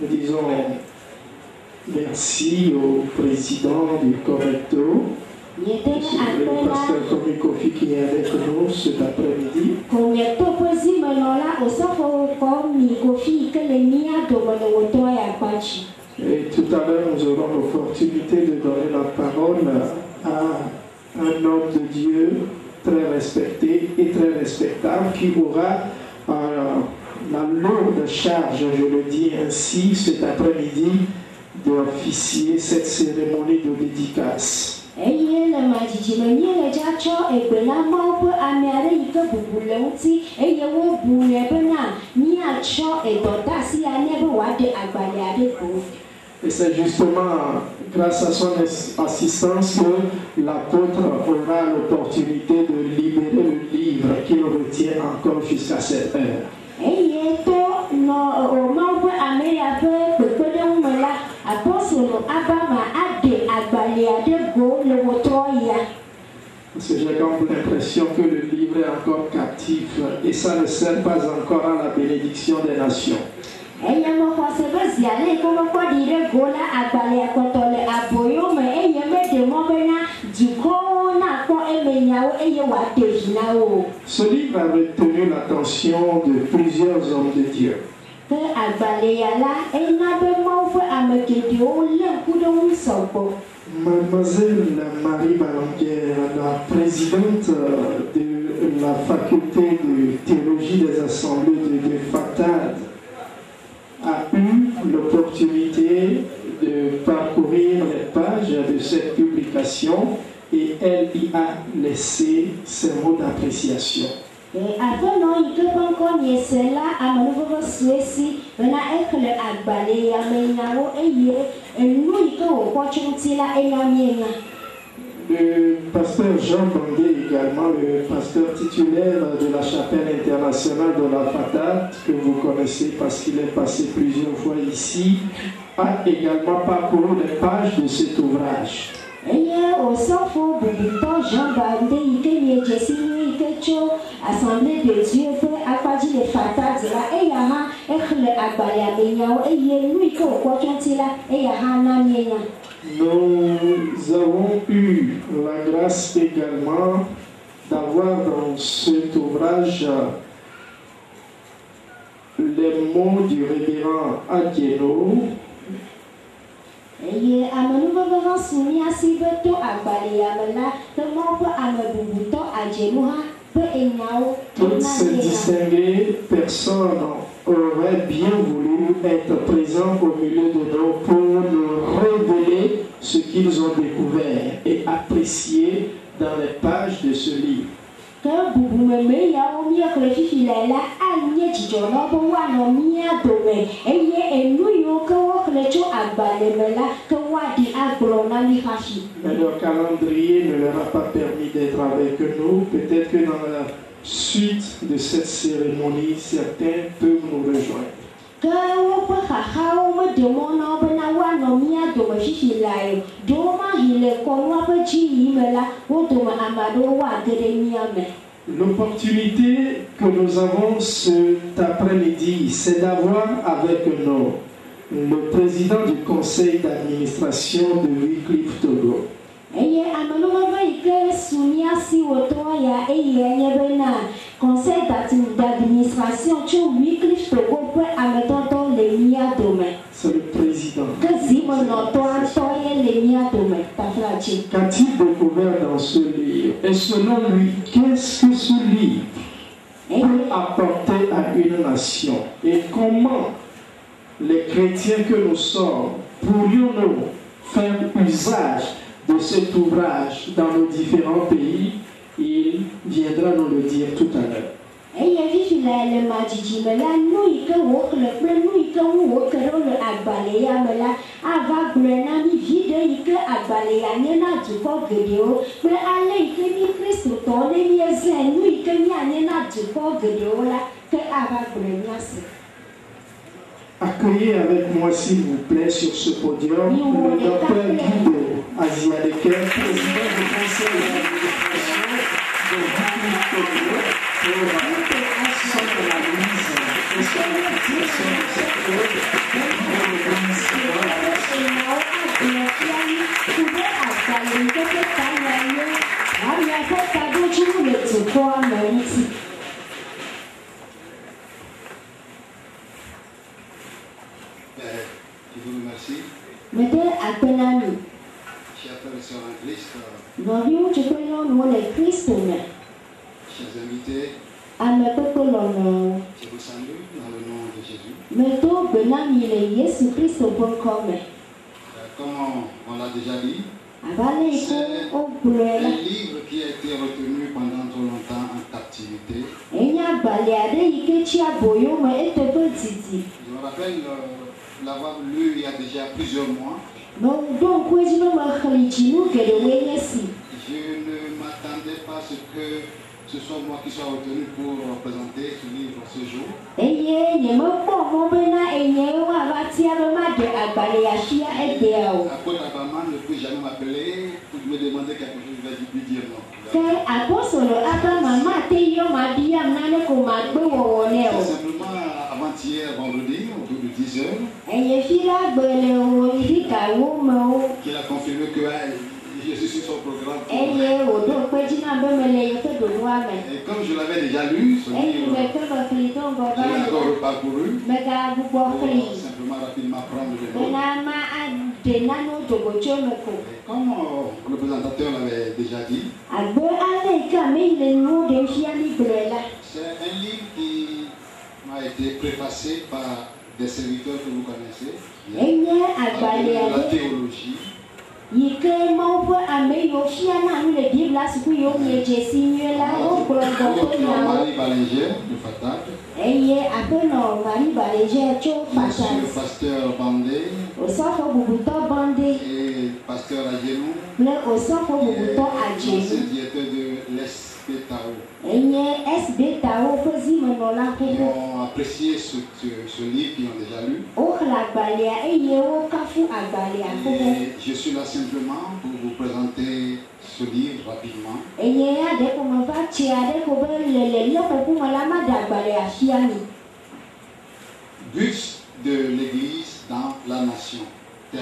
disons merci au président du Correcto, le pasteur Tommy Kofi qui est avec nous cet après-midi. Et tout à l'heure, nous aurons l'opportunité de donner la parole à un homme de Dieu très respecté et très respectable qui aura la lourde charge, je le dis ainsi, cet après-midi d'officier cette cérémonie de dédicace. Et c'est justement grâce à son as- assistance que l'apôtre aura l'opportunité de libérer le livre qu'il retient encore jusqu'à cette heure. Eye to nɔ o mawo ƒe ame ya ƒe kpekpeɖeŋu me la apɔsolo abama aɖe agbalẽ aɖe go le wòtrɔ ya Parce que j'ai comme l'impression que le livre est encore captif et ça ne sert pas encore à la bénédiction des nations. eye mexɔ se be zia le yi ke wokɔ ɖi ɖe go la agbalẽa kpɔtɔ le aboyo me eye meɖe mɔ bena dukɔwo nakpɔ eme nyawo eye wòaɖe zi na wo o. Ce livre a retenu l'attention de plusieurs hommes de Dieu. La sɔgbɔ Mademoiselle Marie Balanguère, la présidente de la faculté de théologie des assemblées de, de a eu l'opportunité de parcourir les pages de cette publication et elle y a laissé ses mots d'appréciation. Miese la bena exlẽ agbalẽ eye enu yi ke wòkɔ tso ŋuti la enya mienya Le pasteur Jean Bandé également, le pasteur titulaire de la chapelle internationale de la Fatah, que vous connaissez parce qu'il est passé plusieurs fois ici, a également parcouru les pages de cet ouvrage. jean ke eya na mienya Nous avons eu la grâce également d'avoir dans cet ouvrage les mots du révérend Adieno, eye amenuveve hã su míasi be to agbalẽ ya me la ke mawo ƒe ame bubutɔ adzenu hã ƒe enyawo Toutes ces distinguées personnes auraient bien voulu être présentes au milieu de nous pour nous révéler ce qu'ils ont découvert et apprécié dans les pages de ce livre. Mais leur calendrier ne leur a pas permis d'être avec nous. Peut-être que dans la suite de cette cérémonie, certains peuvent nous rejoindre. L'opportunité que nous avons cet après-midi, c'est d'avoir avec nous le président du conseil d'administration de Wycliffe Togo. Eye amenuveve yi ke su mía si wòtɔ ya eye enye bena. Conseil d'admi- d'administration tso wycliffe togo ƒe ametɔtɔ le mía dome. C'est le président. ke zimenɔtɔ ŋutɔ ye le mía dome. Taflatsi Qu'a-t-il découvert dans ce livre? Et selon lui, qu'est-ce que ce livre peut apporter à une nation? Et comment les chrétiens que nous sommes pourrions-nous faire usage de cet ouvrage dans nos différents pays Il viendra nous le dire tout à l'heure. Accueillez avec moi, s'il vous plaît, sur ce podium le docteur? Guido Aziadeke, président du conseil d'administration de Vichy Togo, pour son analyse et son application de cette pour le ministère de la je vous remercie, Mete akpenami, chers frères et sœurs en Christ, nɔviwo tsi ke nyɔnuwo le kristo me, chers invités, ame kpekpe lɔlɔwo. je vous salue dans le nom de Jésus. Medo gbe na mi le Yesu Kristo ƒe ŋkɔ me. Euh, Comme on, l'a déjà dit, ale la, un livre qui a été retenu pendant trop longtemps en captivité. Je me rappelle euh, l'avoir lu il y a déjà plusieurs mois. Je ne m'attendais pas à ce que ce soit moi qui sois retenu pour représenter ce livre ce jour. Eye nyemekpɔ mɔ bena enye woava tia be maɖe agbalẽ ya fia egbea o. Apôtre Abraham ne peut jamais m'appeler pour me demander quelque chose, je vais lui dire non. C'est simplement avant-hier, vendredi, autour de 10 heures, qu'il a confirmé que je suis sur son programme. Et comme je l'avais déjà lu, ce livre, je l'ai encore fli simplement rapidement prendre le nom. Comme euh, le présentateur l'avait déjà dit, la c'est un livre qui m'a été préfacé par des serviteurs que vous connaissez, la théologie, Monsieur le pasteur Bandé. Et pasteur l'ancien adzenu directeur de l'ESPETAO. Xoxo ont apprécié ce, livre qu'ils ont déjà lu. Et je suis là simplement pour vous présenter ce livre rapidement. But de l'Église dans la nation. Tel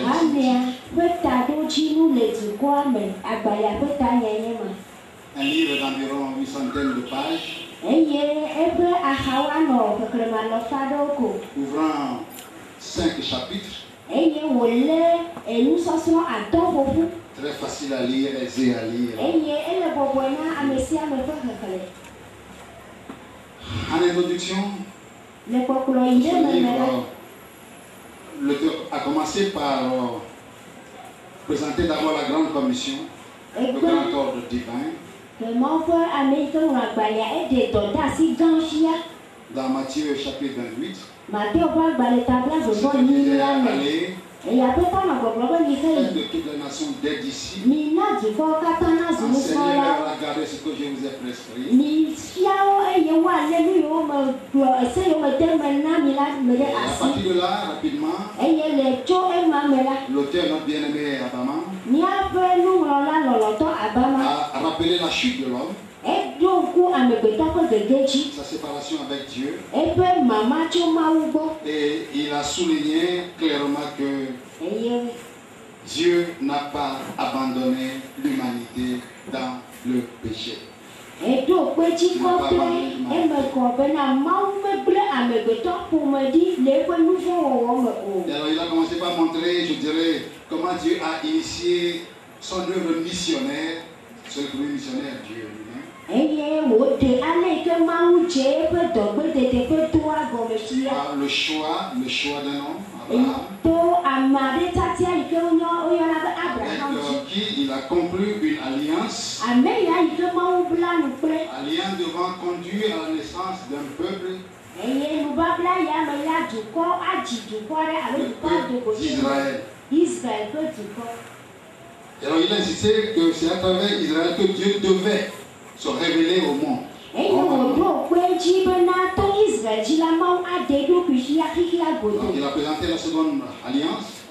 Un livre d'environ une centaine de pages, couvrant cinq chapitres, très facile à lire, aisé à lire. En introduction, l'auteur a commencé par euh, présenter d'abord la grande commission, le grand ordre divin, eɖe dɔ de asi gã dans Matthieu chapitre 28. mateo ƒe agbalẽ tabla C'est zɔzɔ qu'il nyi est la me allé eye aƒetɔ nɔ gbɔgblɔ be mi ke faire yi de toutes les nations des disciples, mi na dukɔwo katã na zu enseignez-leur nusrɔ̃lawo à garder ce que je vous ai prescrit. mi fia wo eye woalé nu yiwo me gblɔ ese yiwo me de me na mi la me Et ɖe à partir de là, rapidement, eye le tso ema me la l'auteur, notre bien-aimé Abraham, míaƒe nuŋlɔla lɔlɔtɔ abama a rappelé la chute de l'homme, sa séparation avec Dieu, et il a souligné clairement que eye Dieu n'a pas abandonné l'humanité dans le péché. kpedzi eme bena mawu amegbetɔ le eƒe me o alors il a commencé par montrer, je dirais, comment Dieu a initié son œuvre missionnaire, ce premier missionnaire Dieu lui-même, eye wòɖe ale yi ke mawu dze eƒe dɔgbedede ƒe toa gɔme fia par le choix, le choix d'un homme, Abraham, to ame aɖe tatia yi ke wonyɔ woyɔna be avec abraham dzi qui il a conclu une alliance, ame ya yi ke mawu bla nu kple alliance devant conduire à la naissance d'un peuple. Eye nubabla ya me ya dukɔ adzi dukɔ ɖe alo le dukɔ peuple dogo d'Israël. israel ƒe dukɔ Et alors il a insisté que c'est à travers Israël que Dieu devait se révéler au monde. xixia Donc il a présenté la seconde alliance.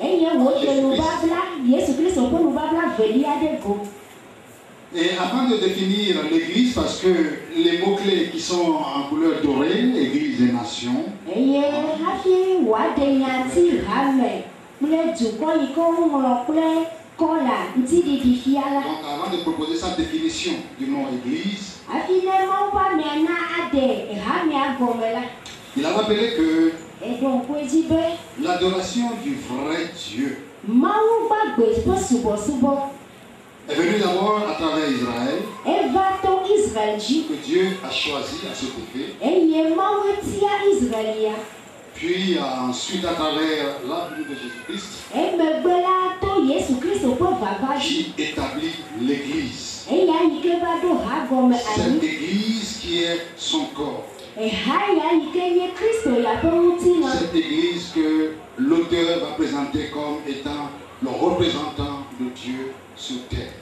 Et avant de définir l'Église, parce que les mots-clés qui sont en couleur dorée, Église et nation, donc avant de proposer sa définition du mot Église, il a rappelé que eɖo ŋkue dzi be l'adoration du vrai Dieu est venue d'abord à travers Israël, que Dieu a choisi à cet effet, puis ensuite à travers la de Jésus-Christ, qui établit l'Église. Cette Église qui est son corps. Cette Église que l'auteur va présenter comme étant le représentant de Dieu sur terre.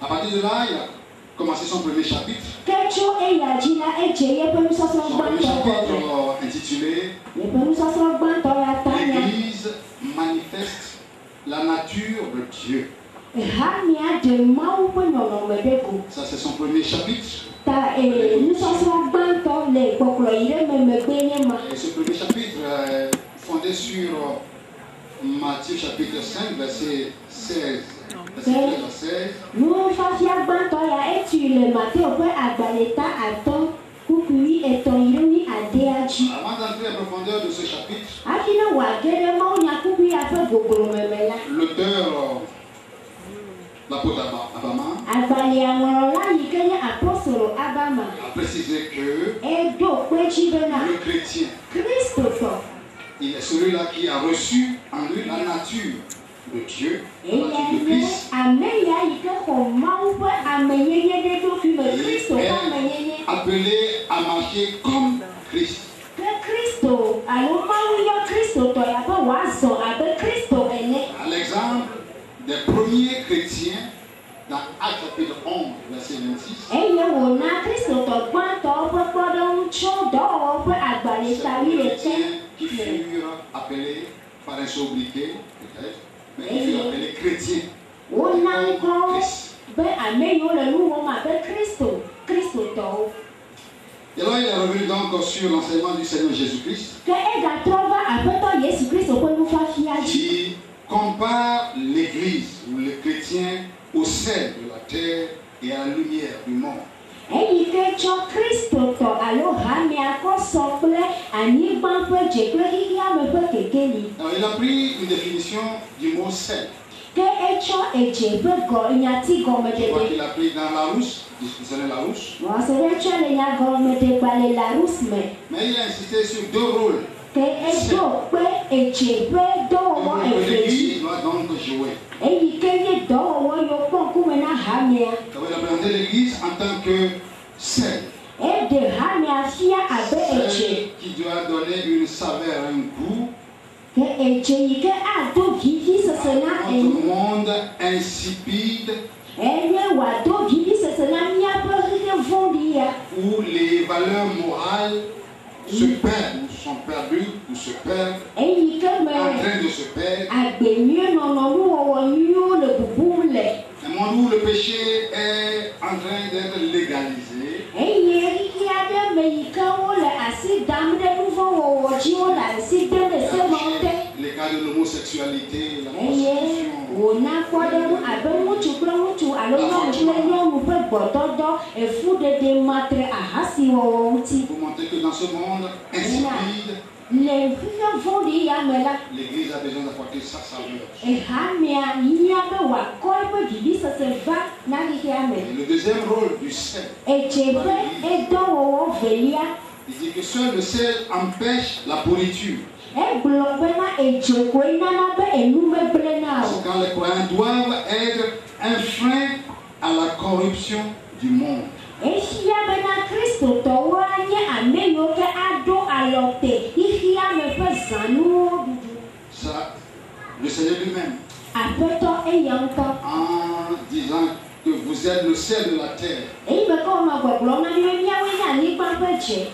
À partir de là, il a commencé son premier chapitre. Son premier chapitre intitulé L'Église manifeste la nature de Dieu. Ça, c'est son premier chapitre. ta ee nusɔsrɔ̃ gbãtɔ le kpɔkplɔ yi ɖe me megbe nye ma Et ce premier chapitre est fondé sur euh, Matthieu chapitre 5, verset 16. Verset 13 à 16. nufafia gbãtɔ ya etui le mateo ƒe agbalẽ ta atɔ kukui etɔ̃ yi ɖe wi adea dzi Avant d'entrer en profondeur de ce chapitre, hafi ne wòage ɖe mawunya kukui ya ƒe gogolomeme la l'auteur, euh, l'apôtre Abba- Abama, agbalẽa ŋlɔla yi ke nye apostolo abama a précisé que eɖo kpe dzi bena le chrétien, kristotɔ il est celui-là qui a reçu en lui la nature de Dieu, la eya nature de nye Christ, ame ya yi ke xɔ mawu ƒe amenyenye ɖe ɖokui me et kristo ƒe amenyenye est appelé à marcher comme Christ. À l'exemple des premiers chrétiens dans chapitre 11, verset 26, eye wòna kristotɔ gbãtɔwo ƒe kpɔɖeŋu tso dɔwɔwɔ ƒe agbalẽ c'est ta les wi ɖeke chrétiens qui furent appelés par un sobriquet, peut-être, mais qui furent appelés chrétiens. Christ. Et alors il est revenu donc sur l'enseignement du Seigneur Jésus-Christ qui compare l'Église ou les chrétiens au sel de la terre et à la lumière du monde. Alors il a pris une définition du mot sel. Gɔmedede qu'il a pris dans la rousse, la rousse? Mais il a insisté sur deux rôles. l'Église doit donc jouer. Ça veut représenter l'Église en tant que edze Celle qui doit donner une saveur, un goût notre monde insipide. Où les valeurs morales se perdent, ou sont perdues, ou se perdent, en train de se perdre. Un monde où le péché est en train d'être légalisé. Aɖe me yi ke wole asi dam ɖe nu vɔ̃ wɔwɔ dzi wole asi dem ɖe semɔ te Les cas de l'homosexualité, la? Prostitution, wòna kpɔɖeŋu abe ŋutsu kple ŋutsu alo nyɔnu kple nyɔnu ƒe gbɔdɔdɔ efuɖeɖe matre ahasiwɔwɔ ŋuti. Pour montrer que dans ce monde insipide, l'Église a besoin d'apporter sa Et le deuxième rôle du sel, il dit que seul le sel empêche la pourriture. que quand les croyants doivent être un frein à la corruption du monde. Ça, le Seigneur lui-même, en disant que vous êtes le sel de la terre,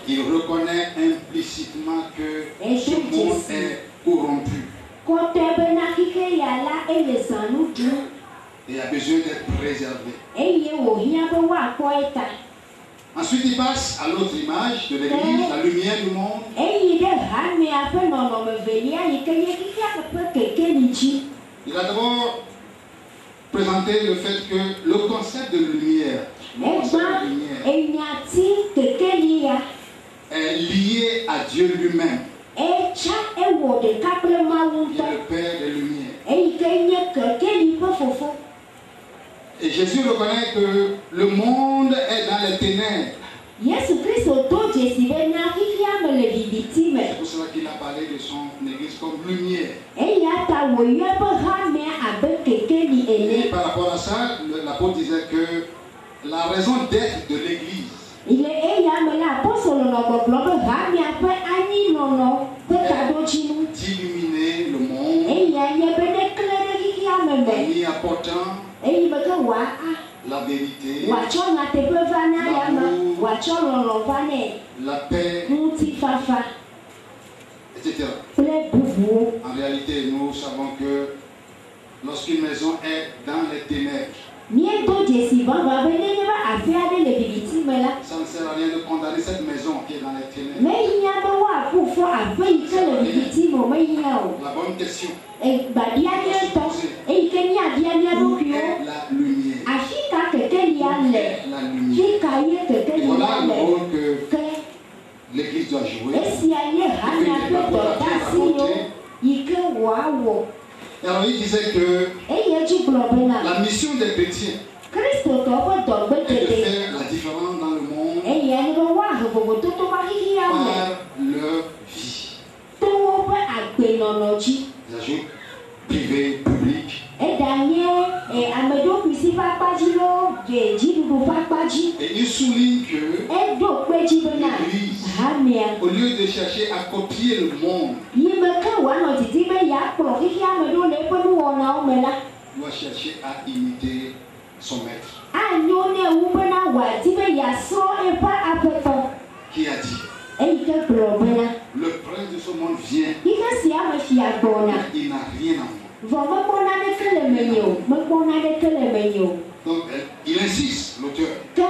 il reconnaît implicitement que ce monde est corrompu. et a besoin d'être préservé. Ensuite, il passe à l'autre image de l'Église, la lumière du monde. Il a d'abord présenté le fait que le concept de lumière, le concept de lumière est lié à Dieu lui-même, etsa ewɔ ɖeka kple Et Jésus reconnaît que le monde est dans les ténèbres. C'est pour cela qu'il a parlé de son Église comme lumière. Et par rapport à ça, l'apôtre disait que la raison d'être de l'Église le wòatsɔ lɔlɔ va nɛ la paix, etc. En réalité, nous savons que lorsqu'une maison est dans les ténèbres, ça ne sert à rien de condamner cette maison qui est dans les ténèbres. La bonne question, est la lumière? La lumière? Et voilà le le rôle que l'Église doit jouer. esia nye Et alors il disait que la mission des chrétiens est de faire la différence dans le monde par leur vie. ajoutent privé, public. Et il souligne que l'Église, au lieu de chercher à copier le monde, yi me ke wòanɔ didi be yeakplɔ xixia me ɖo le eƒe nuwɔnawo me la doit chercher à imiter son maître. Qui a dit? Le prince de ce monde vient, il n'a rien à moi. vɔ mekpɔ naneke le menye o mekpɔ naneke le menye o Donc il insiste, l'auteur, gblɔ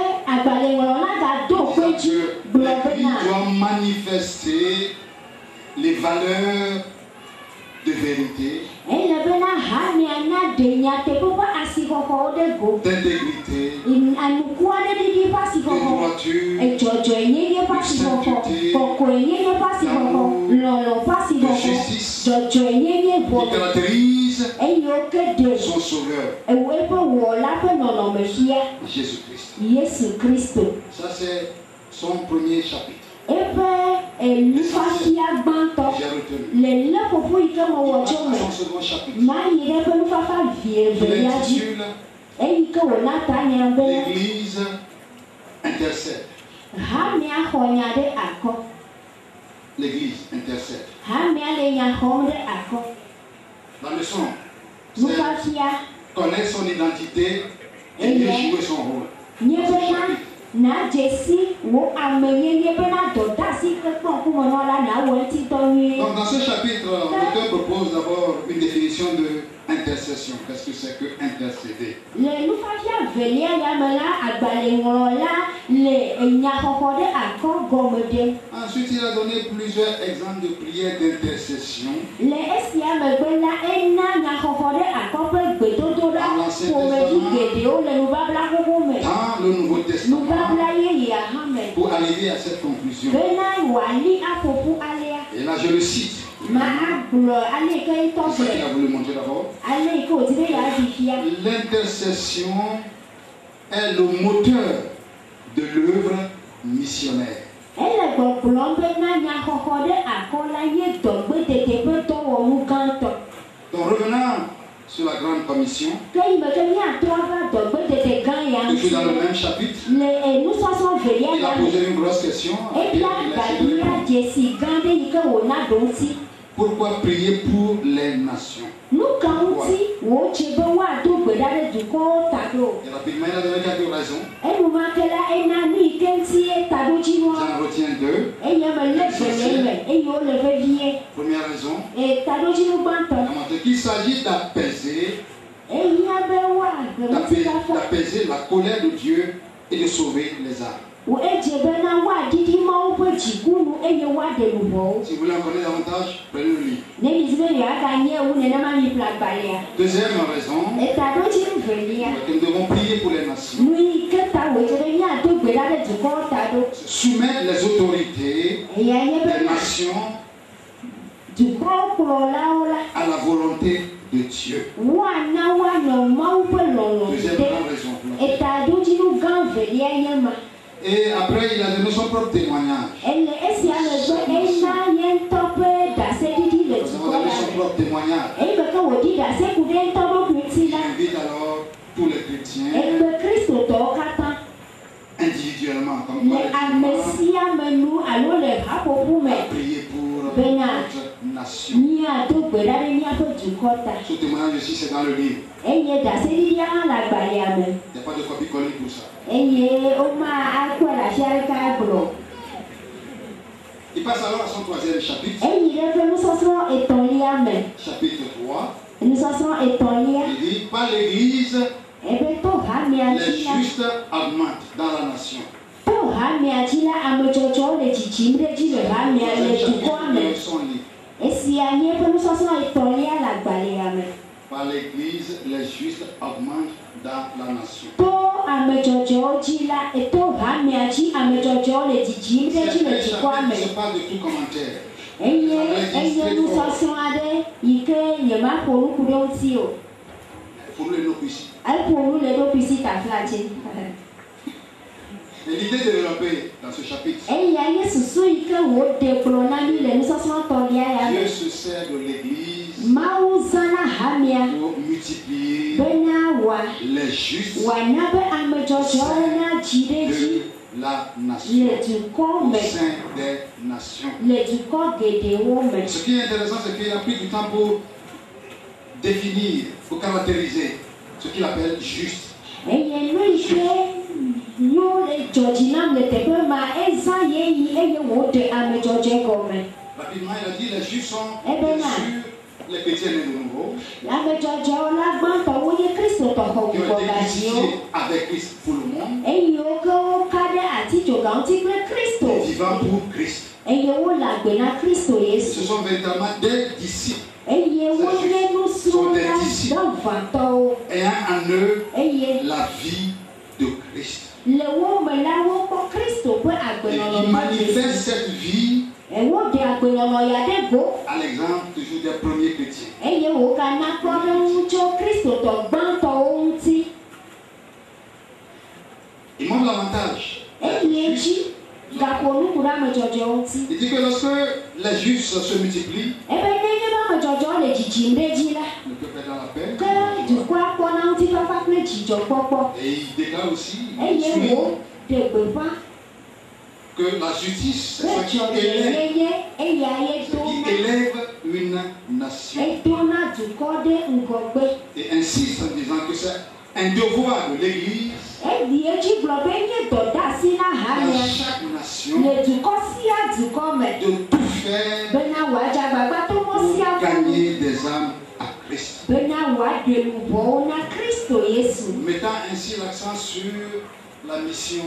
l'Église bena doit manifester les valeurs vérité, ele bena hamea na ɖe nyateƒe ƒe asixɔxɔwo ɖe go. D'intégrité, anuku aɖe ɖiɖi ƒe de asixɔxɔ droiture, edzɔdzɔenyenye ƒe asixɔxɔ kɔkɔenyenye ƒe asixɔxɔ lɔlɔ ƒe asixɔxɔ dzɔdzɔenyenye qui ʋɔ caractérise eyiwo ke ɖe son sauveur, ewo eƒe wɔla ƒe nɔnɔme fia Jésus-Christ. yesu kristo Ça, c'est son premier chapitre. eƒe enufafia gbãtɔ J'ai retenu. le lé ƒoƒo yi ke Il mewɔ passe tso à me son second chapitre. ma yi ɖe eƒe nufafa vi Il evelia dzi intitule eyi ke wòna ta nya be L'Église intercède. hamea xɔ nya ɖe akɔ L'Église intercède. hamea le nya xɔm ɖe akɔ La leçon, c'est nufafia connaître identité et mieux jouer son rôle. nye bena na dzesi wo amenyenye bena dɔdeasi ke kpɔ ŋkumenɔla na wɔ ŋutidɔ nyuie Donc dans ce chapitre, l'auteur propose d'abord une définition de intercession. Qu'est-ce que c'est que intercéder? Le nufafia velia ya me la agbalẽŋlɔla ɖem Ensuite, il a donné plusieurs exemples de prières d'intercession. xoxo me dans le Nouveau Testament pour arriver à cette conclusion. Et là, je le cite. C'est a voulu montrer d'abord. L'intercession est le moteur de l'œuvre missionnaire. Donc revenant sur la grande commission, Toujours dans le même chapitre, il a posé une grosse question. à Pourquoi prier pour les nations? Ta ɖo Et rapidement, il a donné quelques raisons. J'en retiens deux. Première raison, qu'il s'agit d'apaiser d'apaiser la colère de Dieu et de sauver les âmes. Bena eye Si vous voulez en connaître davantage, prenez le livre. mi Deuxième raison, velia nous devons prier pour les nations. ta Soumettre les autorités be nations à la volonté de Dieu. Deuxième raison. velia Et après, il a donné son propre témoignage. Nous avons dukɔ donné son propre témoignage. eyi me ke wòɖi ɖase ku ɖe ŋutɔ ɖokui ŋuti Il la invite alors tous les chrétiens individuellement, comme me à prier pour notre nation. Ce témoignage aussi, c'est dans le livre. Il passe alors à son troisième chapitre, ƒe nusɔsrɔ̃ etɔ̃lia me chapitre 3. nusɔsrɔ̃ etɔ̃lia Il dit Par l'Église, to hamea les justes augmentent dans la nation. hamea dzi la me Par l'Église, les justes augmentent dans la nation. de tout commentaire. l'idée développée dans ce chapitre, me Dieu se sert de l'Église bena wòa les justes. De la nation. Au sein des nations. Ce qui est intéressant, c'est qu'il a pris du temps pour définir, pour caractériser ce qu'il appelle juste. Rapidement, il a dit les justes sont Les chrétiens de nouveau, qui ont été crucifiés avec Christ pour le monde, eyiwo ke woka ɖe atitsoga ŋuti kple kristo vivant pour Christ. Ce sont véritablement des disciples. Eye wonye nusrɔ̃la gbãvatɔwo ayant en eux la vie de Christ. Et qui ma manifestent cette vie à l'exemple toujours des premiers chrétiens. eye wogana kpɔ ɖe ŋu tso kristotɔ gbãtɔwo ŋuti Il montre l'avantage. Il dit que lorsque les justes se multiplient, ebe nenye be amedzɔdzɔwo le peuple est dans la paix. Et il déclare aussi il eye souligne wo ɖe gbeƒã que la justice, c'est ce qui élève, qui une nation. Et insiste en disant que c'est un devoir de l'Église hamea chaque nation. De tout faire pour gagner des âmes à Christ. Mettant ainsi l'accent sur la mission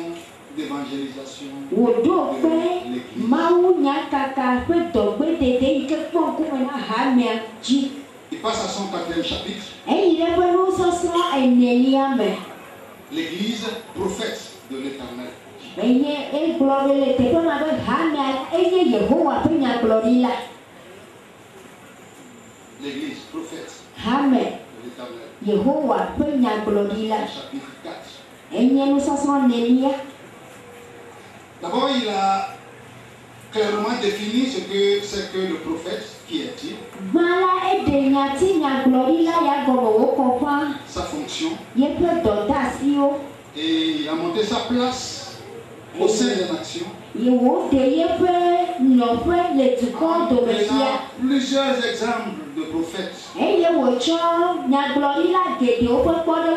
d'évangélisation wòɖo de kpe l'Église. mawu nyakaka ƒe dɔgbedede yi ke kpɔ ŋkume na hamea dzi Il passe à son quatrième chapitre. L'Église prophète de l'Éternel. L'Église prophète yehowa ƒe nyagblɔɖila Chapitre 4. enye nusɔsrɔ̃ nelia D'abord, il a clairement défini ce que c'est que le prophète, qui est-il, sa fonction Et il a monté sa place au sein dukɔ dome Il a plusieurs exemples de prophètes.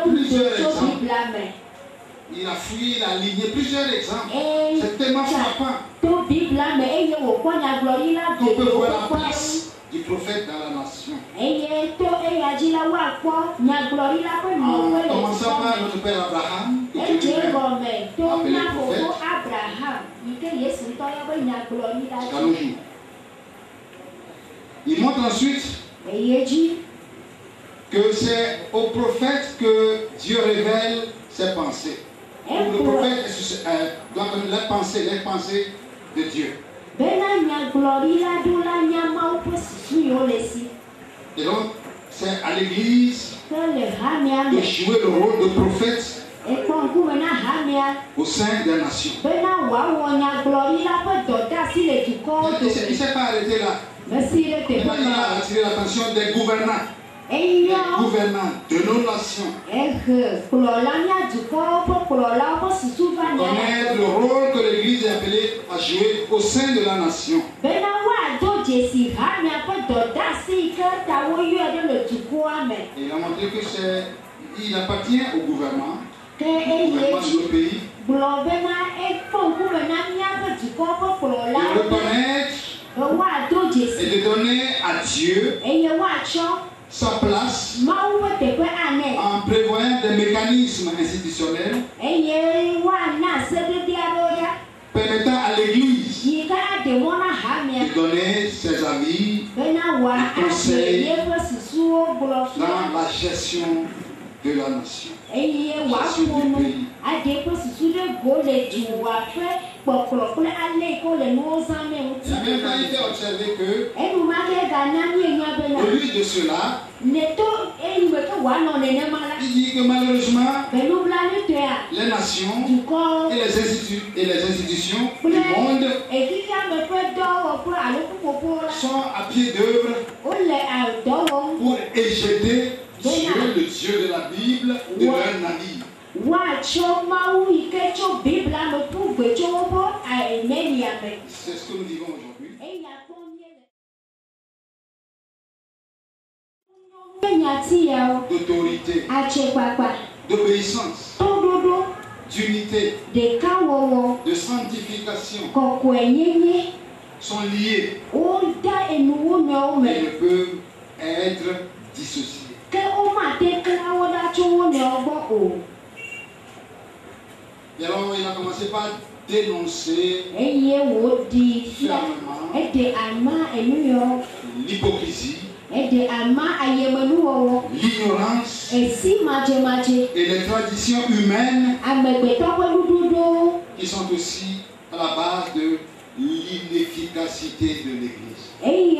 Plusieurs exemples. Il a fouillé, il a aligné plusieurs exemples. C'est tellement frappant qu'on peut voir la place du prophète dans la nation. En commençant par notre père Abraham, que tu edze lui gɔme to Appelé prophète. jusqu'à nos jours. Il montre ensuite que c'est au prophète que Dieu révèle ses pensées. Le prophète euh, doit connaître les pensées, les pensées de Dieu. la Et donc, c'est à l'Église de jouer le rôle de prophète au sein des nations. Il ne s'est- pas arrêté là. il a attiré l'attention des gouvernants. Gouvernants de nos nations. nya Connaître le rôle que l'Église est appelée à jouer au sein de la nation. il a montré que c'est, il appartient au gouvernement, au de nos pays, reconnaître woado et de donner à Dieu sa place en prévoyant des mécanismes institutionnels permettant à l'Église de donner ses avis bena wòaɖe Conseil. yeƒe susuwo gblɔ fia dans la gestion de la nation. eye wòaƒo nu aɖe eƒe susu ɖe go le duwoaƒe kpɔkplɔ kple ale yi ke wole nuwo zã me Il a même pas ŋuti été observé que, enumake gana au lieu de cela, ne to eyime ke wòanɔ nenema la. il dit que malheureusement, les nations dukɔ et les, institu- et les institutions du monde ekika me ƒe dɔwɔƒe alo ƒuƒoƒo la? sont à pied d'œuvre wole a- dɔ wɔm pour éjeter Dieu, le Dieu de la Bible, de leur navire. Me C'est ce que nous vivons aujourd'hui. yawo D'autorité, d'obéissance, d'unité, de sanctification. Sont liés. Nɔewo et ne peuvent être dissociés. ke womate kla wo ɖa tso wo nɔewo gbɔ o Et alors, il a commencé par dénoncer fermement l'hypocrisie, l'ignorance madzemadze et les traditions humaines qui sont aussi à la base de l'inefficacité de l'Église. Il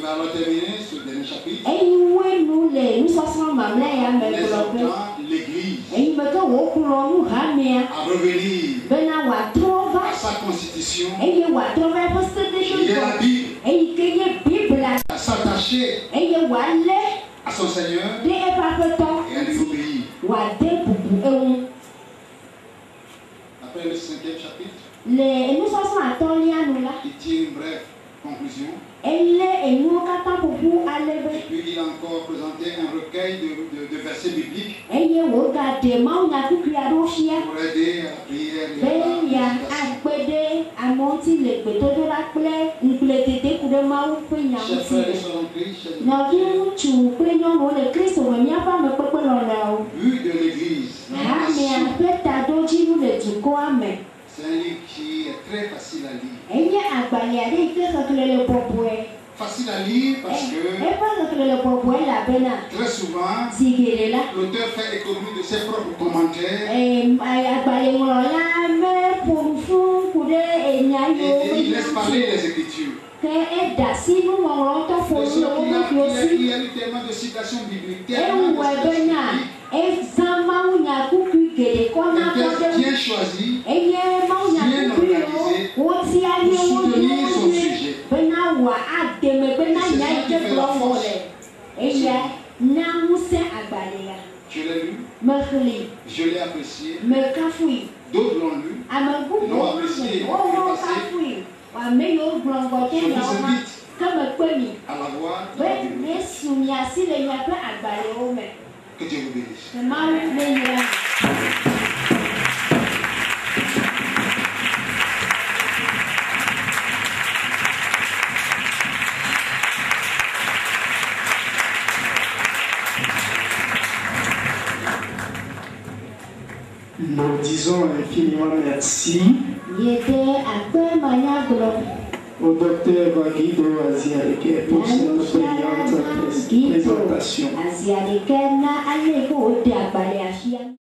va terminer ce dernier chapitre. Eyiwoe nu le nusɔsrɔ̃ mamlɛ ya me en gblɔ be exhortant l'Église. À revenir à sa constitution, eƒe qui est la Bible, à s'attacher à son Seigneur et à lui obéir. Après le cinquième chapitre, il tire une brève conclusion. Et puis il a encore présenté un recueil de, de- de versets bibliques Je l'ai lu, je l'ai apprécié. D'autres l'ont lu. bubu Non, apprécié, passé. ŋgɔ Je vous invite à la voir. Me Que Dieu vous bénisse. Disons infiniment merci Yede akpe manyagblɔ. au docteur Guido Aziareke pour cette brillante pré- présentation.